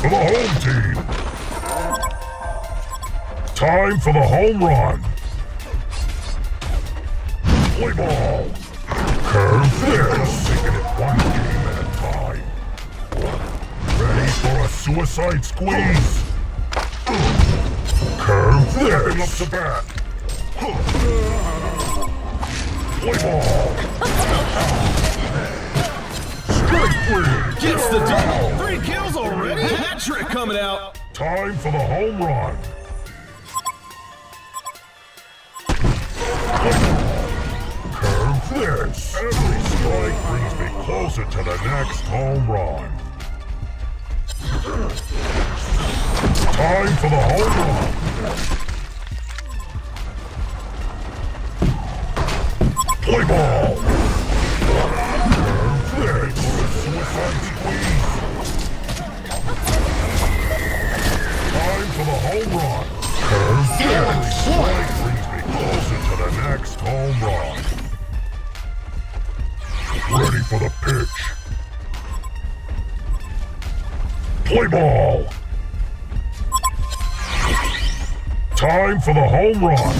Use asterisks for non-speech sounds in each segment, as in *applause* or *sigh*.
for the home team. Time for the home run. Play ball. Curve this. Taking it one game at a time. Ready for a suicide squeeze. Curve this. up to bat. Play ball. Strike three. Gets the double. Coming out. Time for the home run. Curve this. Every strike brings me closer to the next home run. Time for the home run. Play ball. The home run. Curve Every strike brings me closer to the next home run. Ready for the pitch. Play ball. Time for the home run.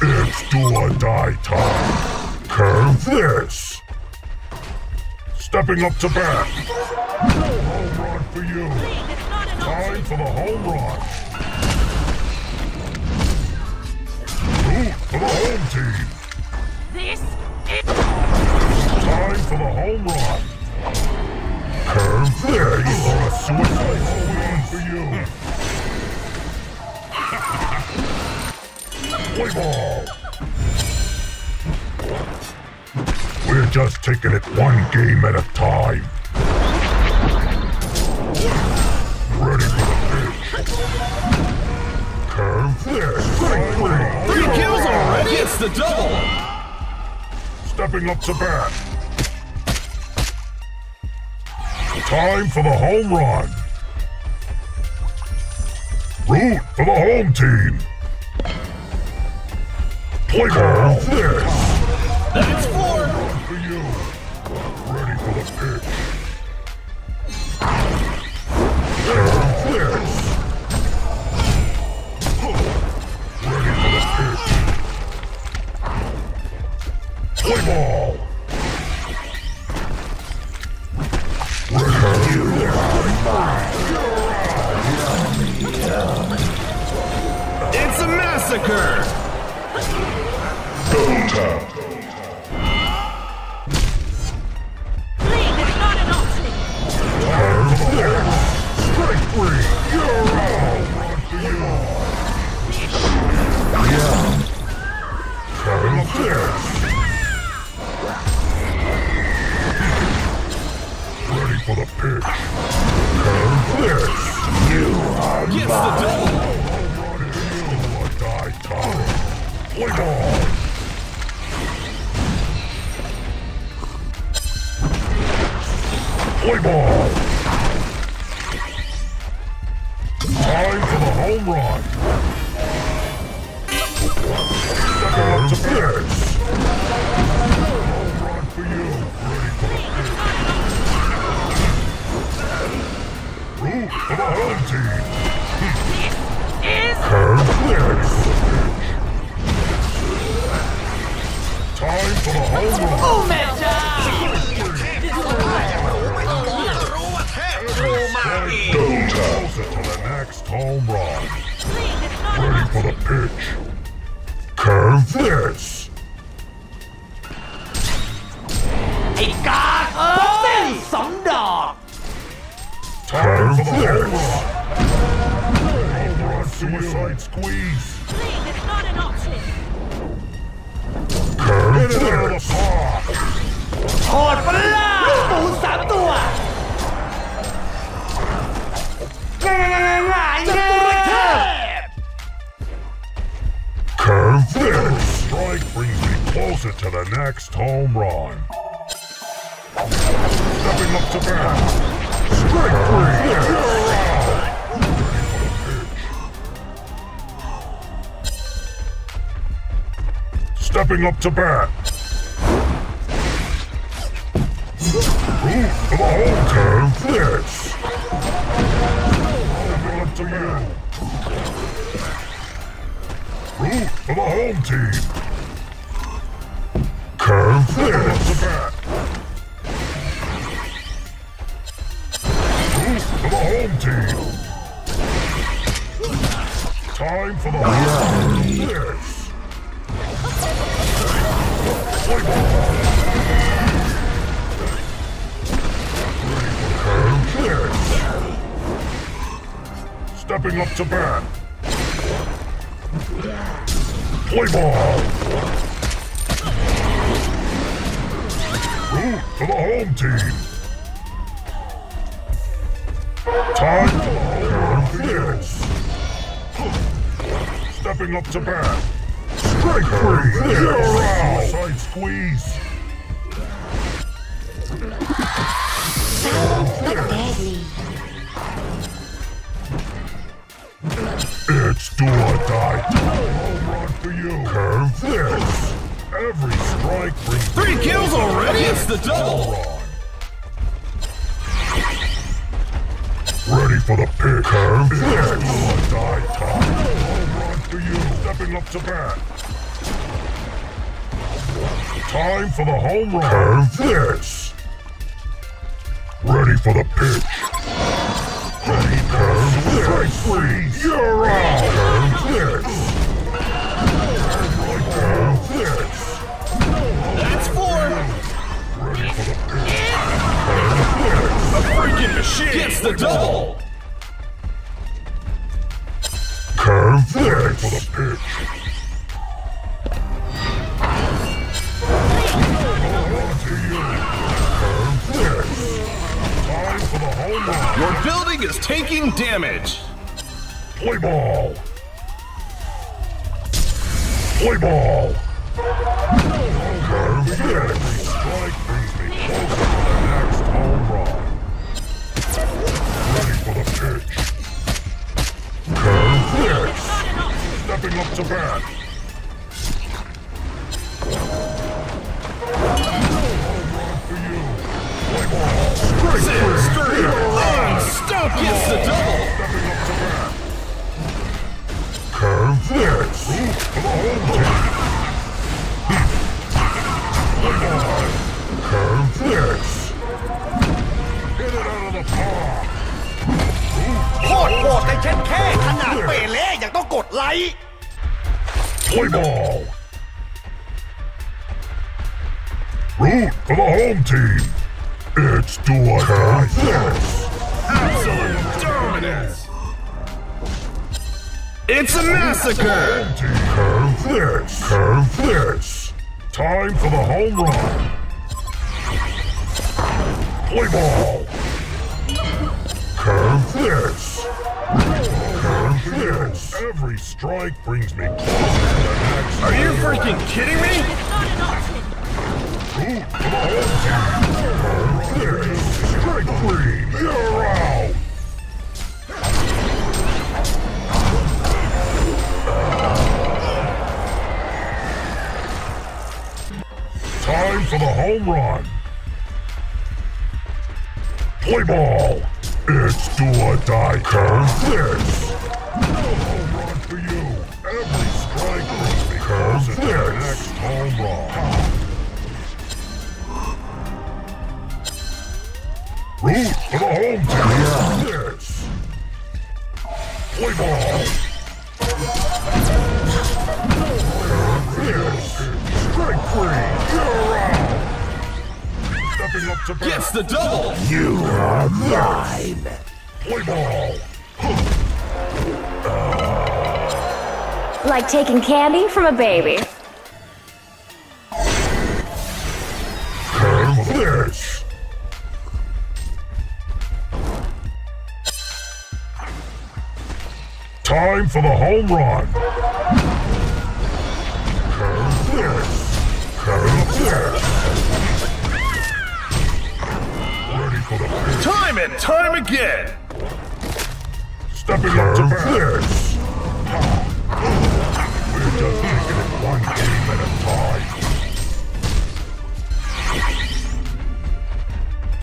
It's do or die time. Curve this. Stepping up to bat. No home run for you. Time for the home run. Root for the home team. This Time for the home run. Curve this. Or a suicide squeeze for you. *laughs* Play ball. We're just taking it one game at a time. Curve this. Three. Kills already. It's the double. Stepping up to bat. Time for the home run. Root for the home team. Play ball. This. That's Play ball. Ready It's a massacre. This. Home run for you. Ready for the pitch. Root for the home team. Is Curve this. Time for the home run. To the next home run. leave is not an Ready for the pitch. Curve pulls it to the next home run. Stepping up to bat. Strike three. stepping up to bat. Ooh, the term this. Stepping up to you. Root for the home team. Curve. Root for the home team. Time for the home team. Ball. Curve this. Stepping up to bat. Play ball. For the home team. Time for Yes. Stepping up to bat. Strike out. Side squeeze. It's do or die. Home run for you. Curve this. Every strike brings Three kills already? It's the double. Ready for the pick. Curve this. It's do or die time. Home run for you. Stepping up to bat. Time for the home run. Curve this. Ready for the pitch. Ready, curve this. Freeze. You're out. Curve this. Curve this. Freaking machine gets the double. Curve this. Ready for the pitch. On to you. Curve this. Time for the home run. Your building is taking damage. Play ball. Play ball. Curve this. To burn. Straight Six, three, oh, Stomp gets the double. Curve this. Curve this. Hit it out of the park. โคตรโหดเลยเช่นแค่ขนาดเปเล่ยังต้องกดไลค์ Play ball. Root for the home team. It's do or die. This. Absolute dominance. It's a massacre. Curve this. Curve this. Time for the home run. Play ball. Every strike brings me closer to the next. Are you freaking kidding me? It's not an option. Root for the home team. Curve this. Strike three. You're out. Time for the home run. Play ball. It's do or die. Curve this. Next home run. Root for the home team. This. Play ball. Curve. Strike free. You're out. Stepping up to bat. Gets the double. You are mine. Play ball. Like taking candy from a baby. For the home run. Curve this. Curve this. Ready for the pitch. Time and time again. Stepping up to bat. This. We're just taking it one game at a time.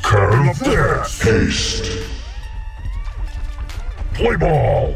Curve this. Haste. Play ball.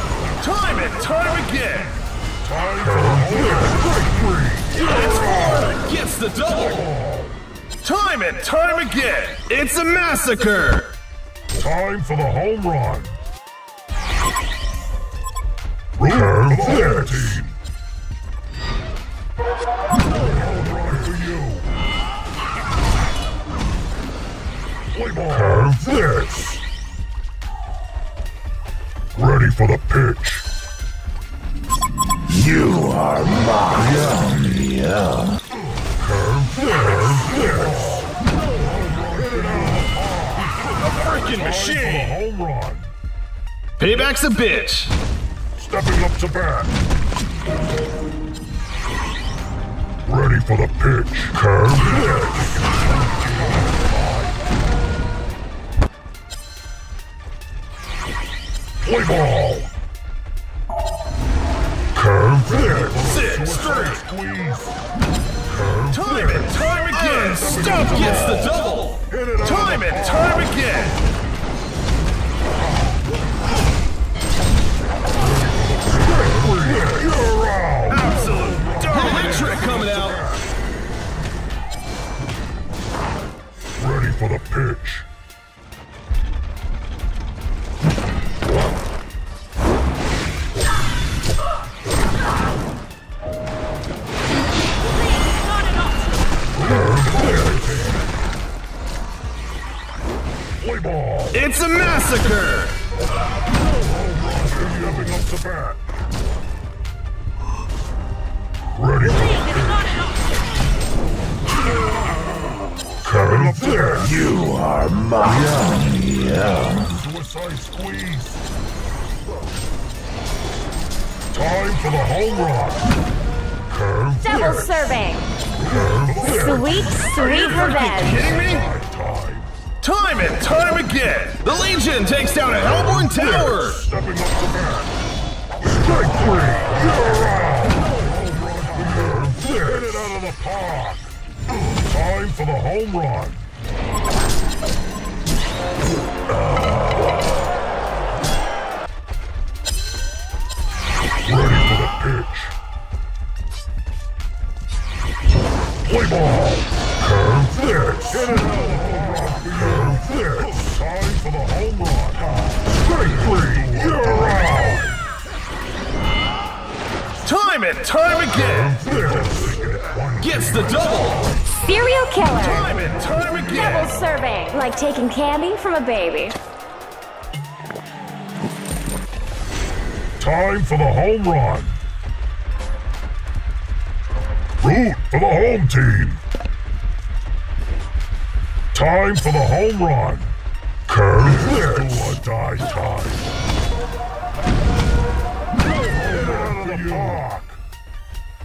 and time again. Time for the home run. Strike. Gets the double. Time and time again. It's a massacre. Time for the home run. Curve this. Home run for ball. Curve this. Ready for the pitch. You are mine. Yeah. Curve this. Freaking this. Time for the machine. home run. Payback's a bitch. Stepping up to bat. Ready for the pitch. Curve this. Play ball. Squeeze. Time and time again. Stump gets the double. Time and time again. Absolute hat coming out. Ready for the pitch. It's a massacre. Stepping up to bat. Ready for Fleeing is not an option. Curve this. You are mine. Yeah. Suicide squeeze. Time for the home run. Curve Double this. serving. Curve this. Sweet, sweet revenge. Kidding me? Time. Time and time again. The Legion takes down a Hellborn tower. Stepping up to bat. Strike three. You're out. Curve this. Hit it out of the park. Time for the home run. Ready Ball. Curve this. Hit it out of the park. Curve this. Time for the home run. Three. You're out. Time and time again. Gets the double. Serial killer. Time and time Double again. serving. Like taking candy from a baby. Time for the home run. Root for the home team. Time for the home run. Curve this. Do or die time. Get out of the park.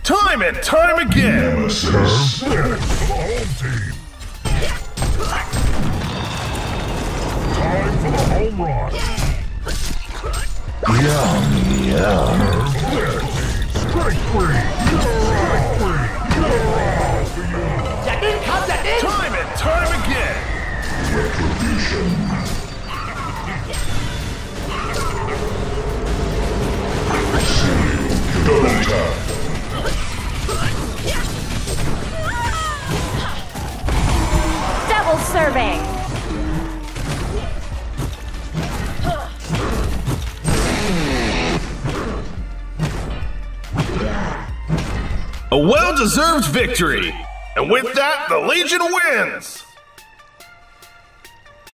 Time and time again. Curve this for the home team. Time for the home run. Yum, yum. Strike three. Strike three. Time and time again. Double deserved victory. And with that, the Legion wins.